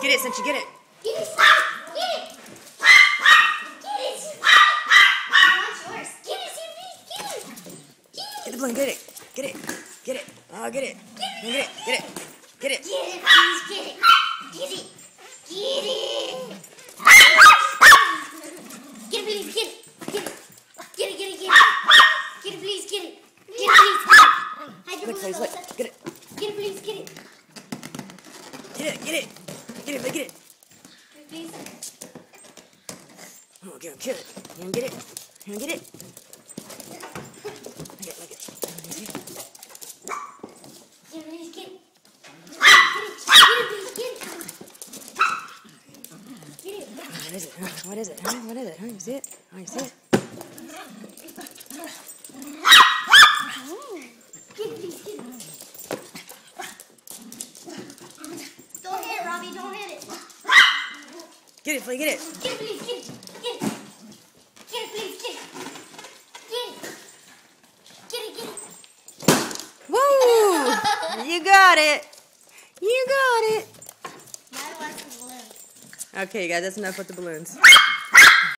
Get it, Senshi, get it. Get it, get it. Get it. Yours. Get it. Get it. Get Get it. the balloon, get it. Get it. Get it. Oh, get it. Get it. Get it. Get it. Get it, please. Get it. Get it. Get it. Get it, please. Get it. Get it. Get it, get it, get it. Get it, please. Get it. Get it, please. Look, please, look. Get it. Get it, please. Get it. Get it. Get it. Get it. Get it. Oh, get it. Kill it. You gonna get it? You gonna get it? Look it. Look it. What is it? What is it? Huh? What is it? Huh? You see it? Oh, you see it? Get it. Get it. Don't hit it, Robbie. Don't hit it. Get it, Flea. Get it. Get it, please. Get it. Get it. Get it, please. Get it. Get it. Get it, get it. Woo! You got it. You got it. Now I want the balloon. Okay, you guys, that's enough with the balloons.